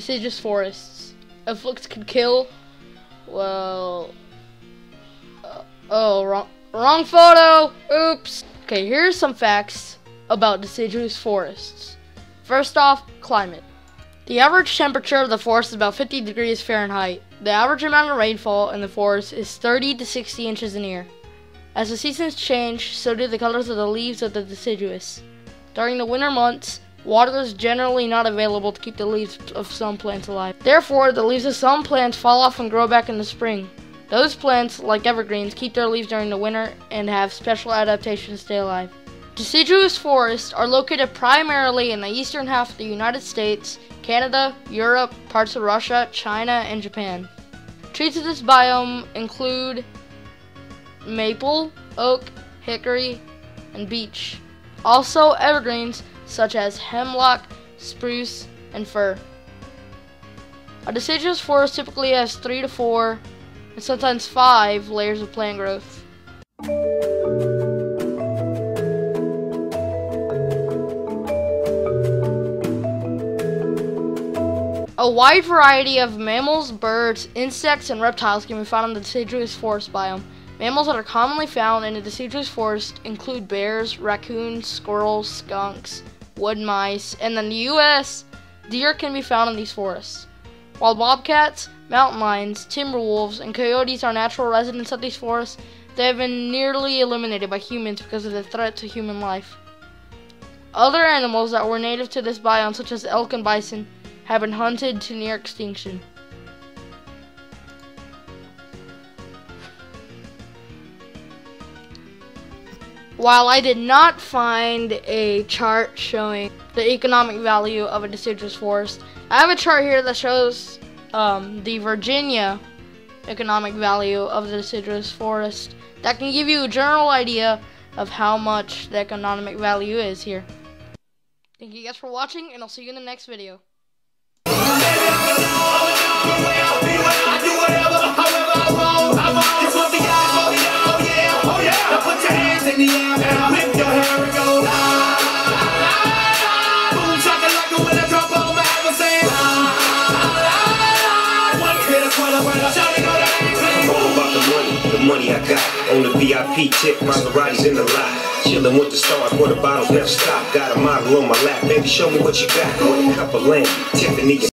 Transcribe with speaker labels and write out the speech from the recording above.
Speaker 1: deciduous forests. If looks could kill, well, uh, oh, wrong, wrong photo. Oops. Okay, here's some facts about deciduous forests. First off, climate. The average temperature of the forest is about 50 degrees Fahrenheit. The average amount of rainfall in the forest is 30 to 60 inches a year. As the seasons change, so do the colors of the leaves of the deciduous. During the winter months, water is generally not available to keep the leaves of some plants alive. Therefore, the leaves of some plants fall off and grow back in the spring. Those plants, like evergreens, keep their leaves during the winter and have special adaptations to stay alive. Deciduous forests are located primarily in the eastern half of the United States, Canada, Europe, parts of Russia, China, and Japan. Trees of this biome include maple, oak, hickory, and beech. Also evergreens such as hemlock, spruce, and fir. A deciduous forest typically has three to four, and sometimes five layers of plant growth. A wide variety of mammals, birds, insects, and reptiles can be found in the deciduous forest biome. Mammals that are commonly found in the deciduous forest include bears, raccoons, squirrels, skunks, wood mice, and in the U.S., deer can be found in these forests. While bobcats, mountain lions, timber wolves, and coyotes are natural residents of these forests, they have been nearly eliminated by humans because of the threat to human life. Other animals that were native to this biome, such as elk and bison, have been hunted to near extinction. While I did not find a chart showing the economic value of a deciduous forest, I have a chart here that shows um, the Virginia economic value of the deciduous forest that can give you a general idea of how much the economic value is here. Thank you guys for watching, and I'll see you in the next video.
Speaker 2: Money I got. On the VIP tip, Maseratis in the lot. Chillin' with the stars, where the bottles never stop. Got a model on my lap, baby, show me what you got. A cup of Tiffany.